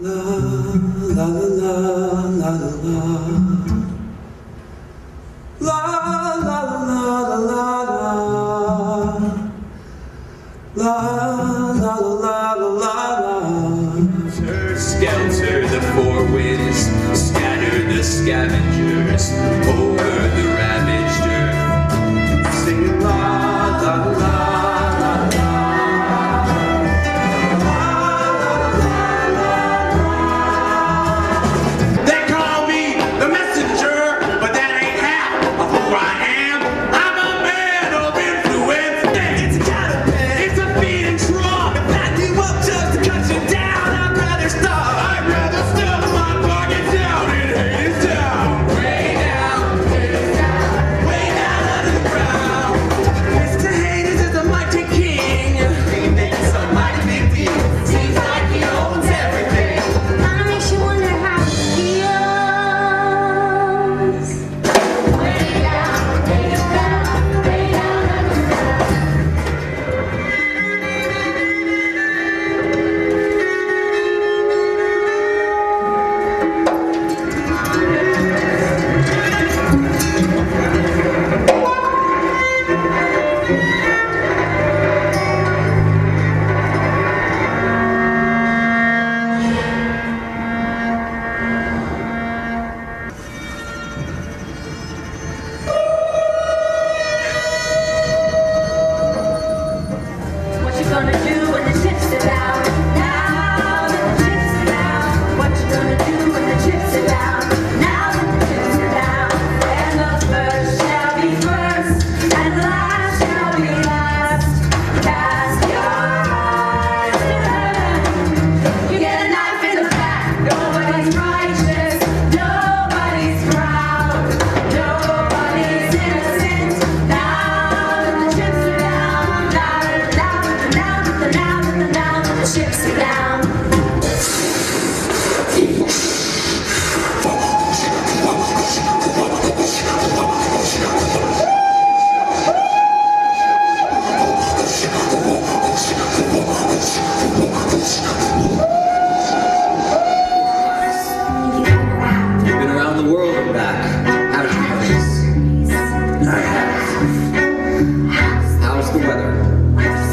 La la la la la la la la la la la la la la la la la la. Skelter the four winds, scatter the scavengers. Oh,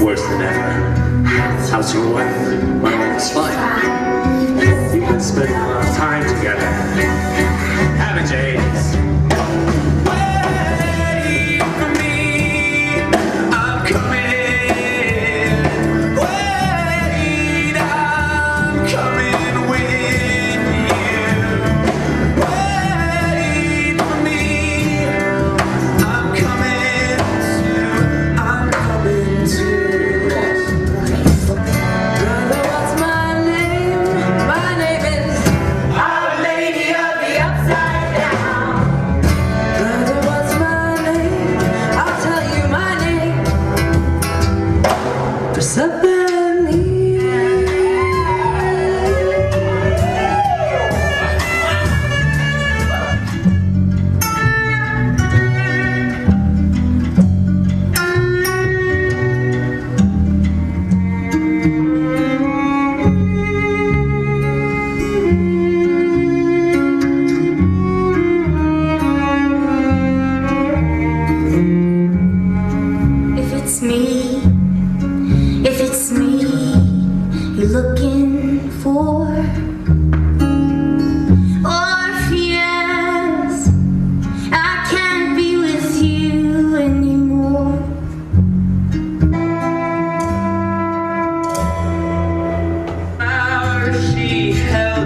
worse than ever. How's your wife? My wife's is fine.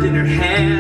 in her hand.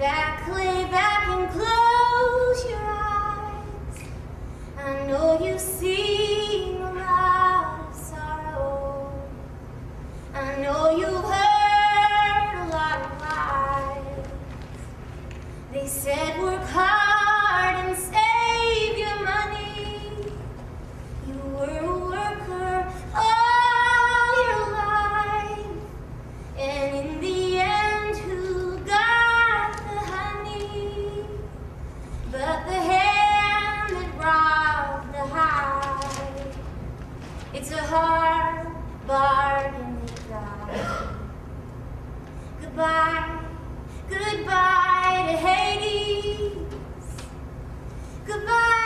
back, lay back and close your eyes. I know you've seen a lot of sorrow. I know you've heard a lot of lies. They said we're It's a hard bargain to. Goodbye, goodbye to Hades. Goodbye.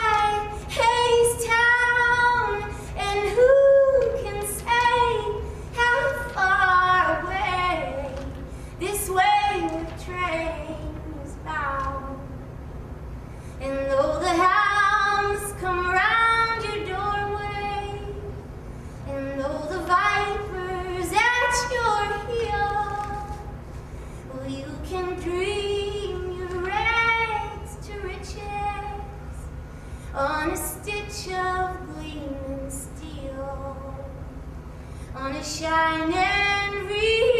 shine and reach.